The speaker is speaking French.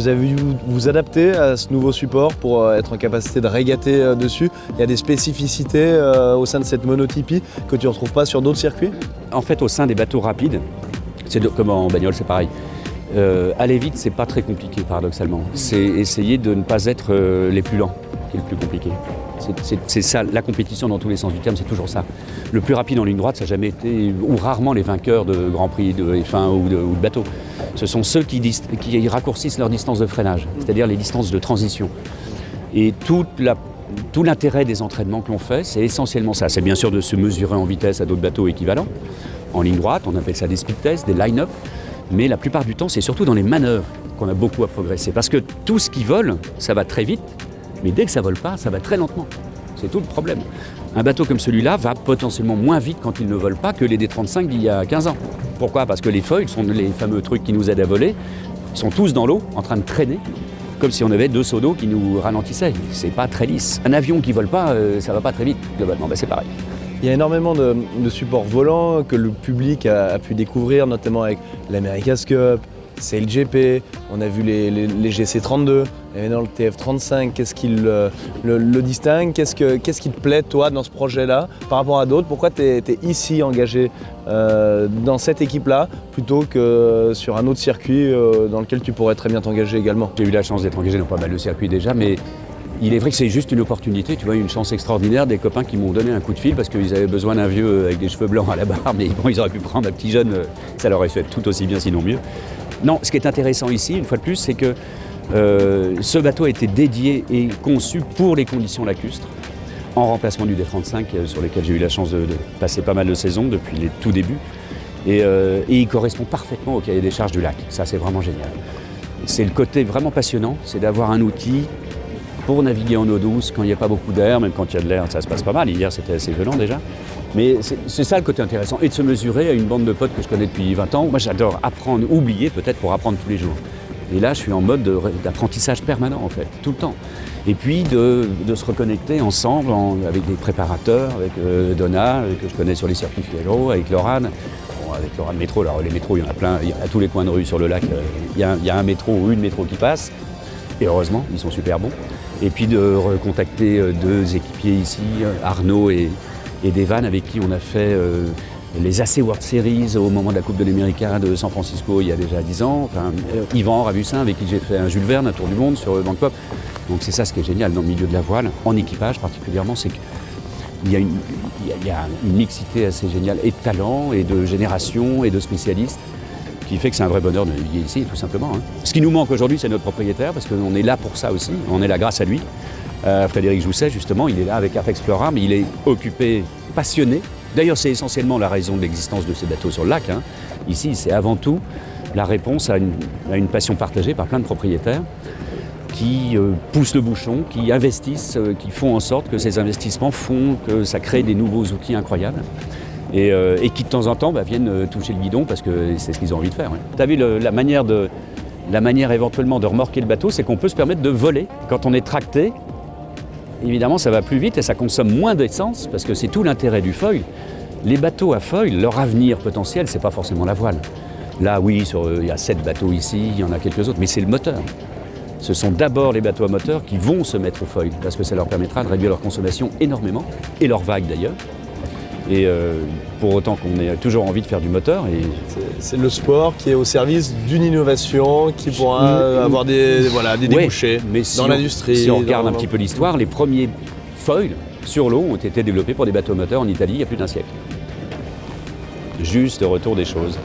Vous avez dû vous adapter à ce nouveau support pour euh, être en capacité de régater euh, dessus. Il y a des spécificités euh, au sein de cette monotypie que tu ne retrouves pas sur d'autres circuits? En fait, au sein des bateaux rapides, c'est comme en bagnole, c'est pareil. aller vite, c'est pas très compliqué, paradoxalement. C'est essayer de ne pas être les plus lents qui est le plus compliqué. C'est ça, la compétition dans tous les sens du terme, c'est toujours ça. Le plus rapide en ligne droite, ça n'a jamais été, ou rarement les vainqueurs de Grand Prix de F1 ou de, bateau. Ce sont ceux qui, raccourcissent leur distance de freinage, c'est-à-dire les distances de transition. Et tout l'intérêt des entraînements que l'on fait, c'est essentiellement ça. C'est bien sûr de se mesurer en vitesse à d'autres bateaux équivalents. En ligne droite, on appelle ça des speed tests, des line-up. Mais la plupart du temps, c'est surtout dans les manœuvres qu'on a beaucoup à progresser. Parce que tout ce qui vole, ça va très vite, mais dès que ça vole pas, ça va très lentement. C'est tout le problème. Un bateau comme celui-là va potentiellement moins vite quand il ne vole pas que les D35 d'il y a 15 ans. Pourquoi? Parce que les feuilles sont les fameux trucs qui nous aident à voler, sont tous dans l'eau, en train de traîner, comme si on avait deux seaux d'eau qui nous ralentissaient. C'est pas très lisse. Un avion qui vole pas, euh, ça va pas très vite, globalement. Ben, c'est pareil. Il y a énormément de, supports volants que le public a, pu découvrir, notamment avec l'America's c'est le GP, on a vu les, GC32, et maintenant le TF35, qu'est-ce qui le, distingue Qu'est-ce, qui te plaît toi dans ce projet-là par rapport à d'autres Pourquoi tu es, ici engagé euh, dans cette équipe-là plutôt que sur un autre circuit euh, dans lequel tu pourrais très bien t'engager également? J'ai eu la chance d'être engagé dans pas mal de circuits déjà, mais il est vrai que c'est juste une opportunité, tu vois, une chance extraordinaire des copains qui m'ont donné un coup de fil parce qu'ils avaient besoin d'un vieux avec des cheveux blancs à la barre, mais bon, ils auraient pu prendre un petit jeune, ça leur aurait fait tout aussi bien, sinon mieux. Non, ce qui est intéressant ici, une fois de plus, c'est que euh, ce bateau a été dédié et conçu pour les conditions lacustres, en remplacement du D35 euh, sur lequel j'ai eu la chance de, passer pas mal de saisons depuis les tout débuts. Euh, et, il correspond parfaitement au cahier des charges du lac. Ça, c'est vraiment génial. C'est le côté vraiment passionnant, c'est d'avoir un outil pour naviguer en eau douce quand il n'y a pas beaucoup d'air, même quand il y a de l'air, ça se passe pas mal. Hier, c'était assez violent déjà. Mais c'est ça le côté intéressant. Et de se mesurer à une bande de potes que je connais depuis 20 ans. Moi, j'adore apprendre, oublier peut-être pour apprendre tous les jours. Et là, je suis en mode d'apprentissage permanent, en fait, tout le temps. Et puis de, se reconnecter ensemble avec des préparateurs, avec euh, Donna, que je connais sur les circuits Figaro, avec Lorane. avec Lorane Métro, alors les métros, il y en a plein, à tous les coins de rue sur le lac, euh, il y, a, il y a un métro ou une métro qui passe. Et heureusement, ils sont super bons. Et puis de recontacter euh, deux équipiers ici, Arnaud et, vannes avec qui on a fait euh, les AC World Series au moment de la Coupe de l'Amérique de San Francisco il y a déjà 10 ans. Enfin, euh, Yvan Rabussin avec qui j'ai fait un Jules Verne, un tour du monde sur Bank Pop. Donc c'est ça ce qui est génial dans le milieu de la voile, en équipage particulièrement, c'est qu'il y, a une, mixité assez géniale et de talents et de générations et de spécialistes qui fait que c'est un vrai bonheur de naviguer ici, tout simplement. Hein. Ce qui nous manque aujourd'hui, c'est notre propriétaire, parce qu'on est là pour ça aussi, on est là grâce à lui. Euh, Frédéric Jousset, justement, il est là avec Art Explorer, mais il est occupé, passionné. D'ailleurs, c'est essentiellement la raison de l'existence de ces bateaux sur le lac. Hein. Ici, c'est avant tout la réponse à une, passion partagée par plein de propriétaires qui euh, poussent le bouchon, qui investissent, euh, qui font en sorte que ces investissements font que ça crée des nouveaux outils incroyables. Et, qui de temps en temps bah, viennent toucher le guidon parce que c'est ce qu'ils ont envie de faire. Tu as vu la manière éventuellement de remorquer le bateau, c'est qu'on peut se permettre de voler. Quand on est tracté, évidemment, ça va plus vite et ça consomme moins d'essence parce que c'est tout l'intérêt du foil. Les bateaux à foil, leur avenir potentiel, c'est pas forcément la voile. Là, oui, il y a sept bateaux ici, il y en a quelques autres, mais c'est le moteur. Ce sont d'abord les bateaux à moteur qui vont se mettre au foil parce que ça leur permettra de réduire leur consommation énormément et leur vague d'ailleurs. Et euh, pour autant qu'on ait toujours envie de faire du moteur. Et... C'est le sport qui est au service d'une innovation qui pourra avoir des, voilà, des débouchés mais dans l'industrie. Si on regarde un petit peu l'histoire, les premiers foils sur l'eau ont été développés pour des bateaux moteurs en Italie il y a plus d'un siècle. Juste retour des choses.